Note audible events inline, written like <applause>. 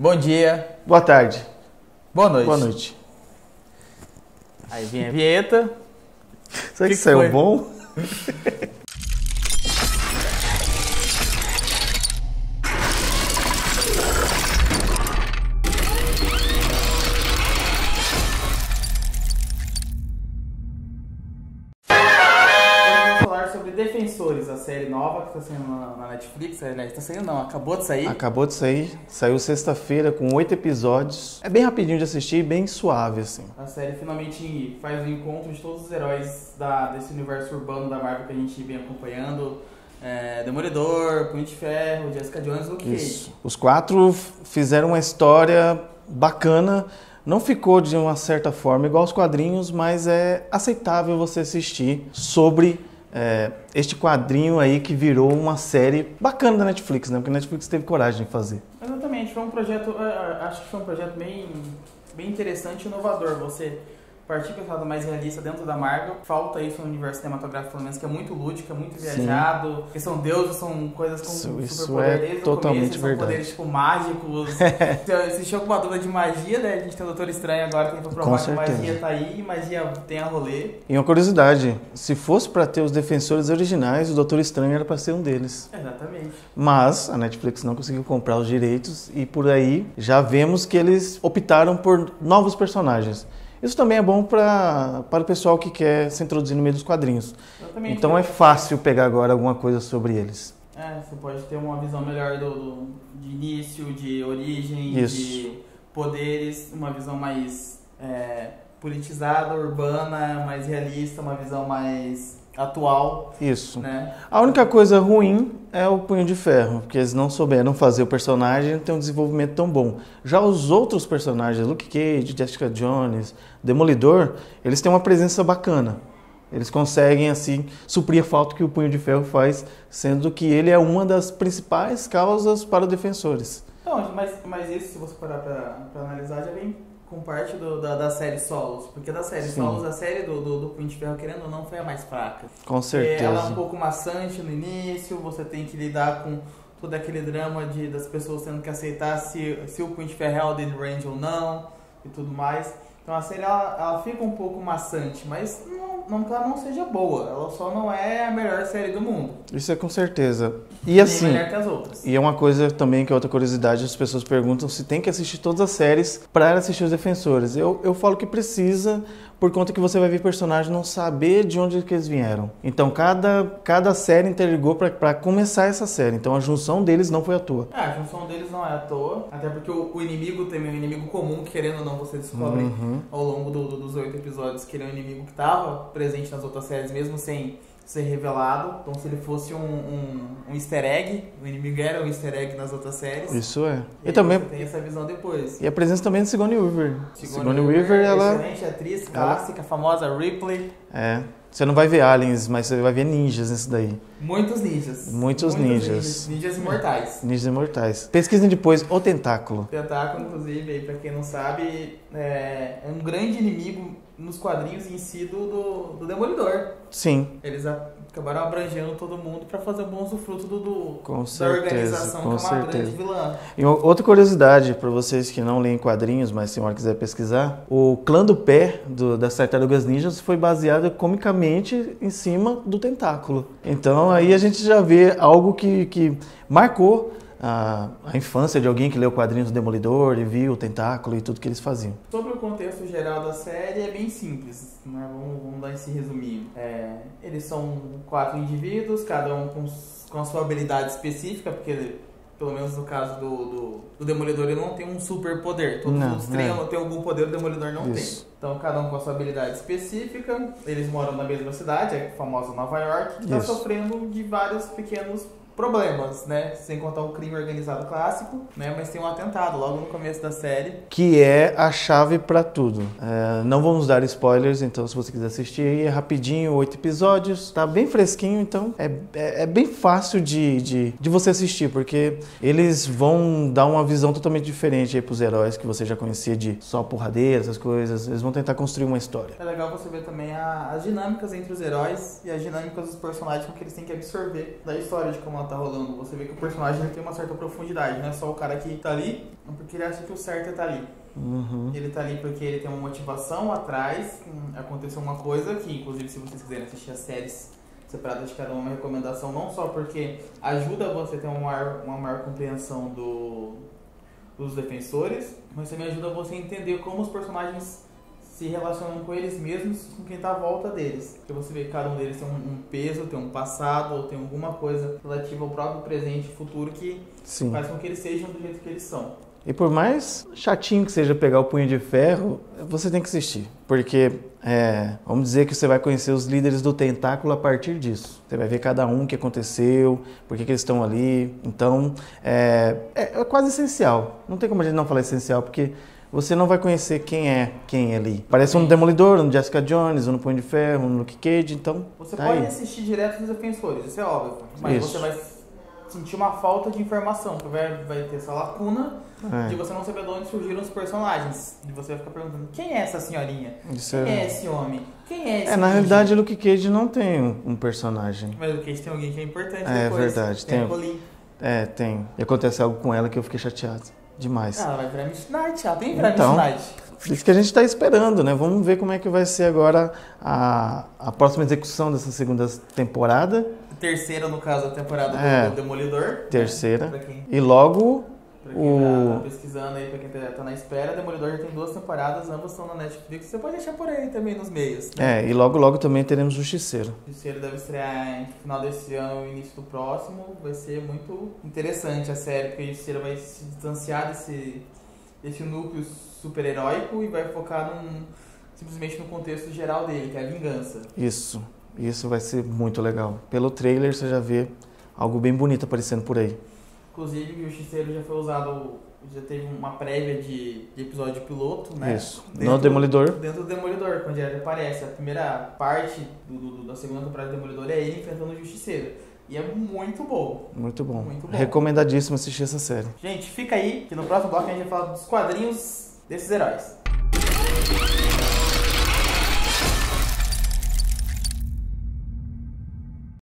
Bom dia. Boa tarde. Boa noite. Boa noite. Aí vem a vinheta. Será que, que saiu foi? bom? <laughs> série nova que está saindo na, na Netflix. Aliás, está saindo não, acabou de sair. Acabou de sair. Saiu sexta-feira com oito episódios. É bem rapidinho de assistir, bem suave, assim. A série finalmente faz o encontro de todos os heróis da, desse universo urbano da Marvel que a gente vem acompanhando. É, Demolidor, Punho de Ferro, Jessica Jones, Luke Cage. Isso. Os quatro fizeram uma história bacana. Não ficou de uma certa forma igual aos quadrinhos, mas é aceitável você assistir sobre é, este quadrinho aí que virou uma série bacana da Netflix, né? Porque a Netflix teve coragem de fazer. Exatamente, foi um projeto, é, é, acho que foi um projeto bem, bem interessante e inovador. Você partir para lado mais realista dentro da Marvel. Falta isso no universo cinematográfico, pelo menos, que é muito lúdico, é muito Sim. viajado. Que são deuses, são coisas com Isso- isso é desde totalmente começo, são verdade. poderes tipo mágicos. <laughs> Então, Existiu alguma dúvida de magia, né? A gente tem o Doutor Estranho agora que tem pra provar que magia tá aí, magia tem a rolê. E uma curiosidade, se fosse para ter os defensores originais, o Doutor Estranho era para ser um deles. Exatamente. Mas a Netflix não conseguiu comprar os direitos e por aí já vemos que eles optaram por novos personagens. Isso também é bom pra, para o pessoal que quer se introduzir no meio dos quadrinhos. Exatamente. Então é fácil pegar agora alguma coisa sobre eles. É, você pode ter uma visão melhor do, do- de início, de origem, Isso. de poderes, uma visão mais é, politizada, urbana, mais realista, uma visão mais atual, Isso. né? A única coisa ruim é o Punho de Ferro, porque eles não souberam fazer o personagem ter um desenvolvimento tão bom. Já os outros personagens, Luke Cage, Jessica Jones, Demolidor, eles têm uma presença bacana. Eles conseguem, assim, suprir a falta que o Punho de Ferro faz, sendo que ele é uma das principais causas para os defensores. Então, mas, mas isso, se você parar pra analisar, já vem com parte do- da, da série Solos. Porque da série Sim. Solos, a série do, do, do Punho de Ferro, querendo ou não, foi a mais fraca. Com Porque Ela é um certeza. pouco maçante no início, você tem que lidar com todo aquele drama de, das pessoas tendo que aceitar se, se o Punho de Ferro é o Dead Range ou não e tudo mais. Então a série ela, ela fica um pouco maçante, mas não, não que ela não seja boa, ela só não é a melhor série do mundo. Isso é com certeza. E Nem assim, melhor que as outras. E é uma coisa também que é outra curiosidade, as pessoas perguntam se tem que assistir todas as séries para assistir os defensores. Eu, eu falo que precisa, por conta que você vai ver personagens não saber de onde que eles vieram. Então cada, cada série interligou para começar essa série. Então a junção deles não foi à toa. É, a junção deles não é à toa, até porque o, o inimigo tem um inimigo comum, que querendo ou não, você descobre Uhum. ao longo do- do- dos oito episódios que ele é um inimigo que estava presente nas outras séries, mesmo sem ser revelado. Então, se ele fosse um, um, um easter egg, o inimigo era um easter egg nas outras séries. Isso é. E, E também tem essa visão depois. e a presença também de Sigourney Weaver. Sigourney Sigourney Weaver, ela Excelente atriz, clássica, famosa Ripley. é, você não vai ver aliens, mas você vai ver ninjas nisso daí. Muitos ninjas. Muitos ninjas. Ninjas imortais. Ninjas imortais. Pesquisem depois o tentáculo. Tentáculo, inclusive, pra quem não sabe, é, é um grande inimigo nos quadrinhos em si do, do, do Demolidor. Sim, Eles acabaram abrangendo todo mundo pra fazer um bom usufruto do, do, Com da certeza, organização, com que é uma certeza. grande vilã. E outra curiosidade para vocês que não leem quadrinhos, mas se uma hora quiser pesquisar, o clã do pé do, das Tartarugas Ninjas foi baseado comicamente em cima do tentáculo. Então aí a gente já vê algo que, que marcou a, a infância de alguém que leu quadrinhos do Demolidor e viu o tentáculo e tudo que eles faziam. Sobre o contexto geral da série, é bem simples. Né? Vamos, vamos dar esse resuminho. É, eles são quatro indivíduos, cada um com, com a sua habilidade específica, porque pelo menos no caso do, do, do Demolidor, ele não tem um super poder. Todos Não, os três é. têm algum poder, o Demolidor não Isso. tem. Então, cada um com a sua habilidade específica. Eles moram na mesma cidade, a famosa Nova York, que está sofrendo de vários pequenos problemas, né? Sem contar o crime organizado clássico, né? Mas tem um atentado logo no começo da série. Que é a chave para tudo. É, não vamos dar spoilers, então se você quiser assistir é rapidinho, oito episódios, tá bem fresquinho, então é, é, é bem fácil de, de, de você assistir, porque eles vão dar uma visão totalmente diferente aí pros heróis que você já conhecia de só porradeira, essas coisas. Eles vão tentar construir uma história. É legal você ver também a- as dinâmicas entre os heróis e as dinâmicas dos personagens que eles têm que absorver da história, de como ela tá rolando, você vê que o personagem tem uma certa profundidade, não é só o cara que tá ali porque ele acha que o certo é tá ali. Uhum. Ele tá ali porque ele tem uma motivação atrás, aconteceu uma coisa que, inclusive, se vocês quiserem assistir as séries separadas de cada uma, uma recomendação não só porque ajuda você a ter uma maior, uma maior compreensão do, dos defensores, mas também ajuda você a entender como os personagens se relacionam com eles mesmos, com quem está à volta deles. Porque você vê que cada um deles tem um, um, peso, tem um passado, ou tem alguma coisa relativa ao próprio presente e futuro que Sim. faz com que eles sejam do jeito que eles são. E por mais chatinho que seja pegar o punho de ferro, você tem que assistir. Porque é, vamos dizer que você vai conhecer os líderes do tentáculo a partir disso. Você vai ver cada um que aconteceu, por que, que eles estão ali. Então, é, é, é quase essencial. Não tem como a gente não falar essencial, porque você não vai conhecer quem é quem é ali. Parece um Demolidor, um Jessica Jones, um no Punho de Ferro, um Luke Cage, então. Você tá pode aí. assistir direto dos defensores, isso é óbvio. Mas Isso. você vai sentir uma falta de informação, porque vai, vai ter essa lacuna É. de você não saber de onde surgiram os personagens. De você ficar perguntando quem é essa senhorinha? Isso Quem é é... esse homem? Quem é esse é, na realidade, Luke Cage não tem um, personagem. Mas o Cage tem alguém que é importante É, depois. verdade, Tem tem. Colleen. É, tem. E acontece algo com ela que eu fiquei chateado. Demais. Ah, vai virar Midnight, ela tem virar Então. Midnight. Isso que a gente está esperando, né? Vamos ver como é que vai ser agora a, a próxima execução dessa segunda temporada. Terceira, no caso, a temporada do- É. do Demolidor. Terceira. Pra quem, E logo pra quem O- tá, tá pesquisando aí, pra quem tá, tá na espera, Demolidor já tem duas temporadas, ambas estão na Netflix. Você pode achar por aí também nos meios. né? É, e logo logo também teremos Justiceiro. O Justiceiro deve estrear no final desse ano e início do próximo. Vai ser muito interessante a série, porque o Justiceiro vai se distanciar desse, desse núcleo super-heróico e vai focar num, simplesmente no contexto geral dele, que é a vingança. Isso. Isso vai ser muito legal. Pelo trailer você já vê algo bem bonito aparecendo por aí. Inclusive, o Justiceiro já foi usado, já teve uma prévia de, de episódio piloto, né? Isso. Dentro- No Demolidor. Dentro do Demolidor, quando ele aparece. A primeira parte do, do- da segunda temporada do Demolidor é ele enfrentando o Justiceiro. E é muito bom. Muito bom. Muito bom. Recomendadíssimo assistir essa série. Gente, fica aí que no próximo bloco a gente vai falar dos quadrinhos desses heróis.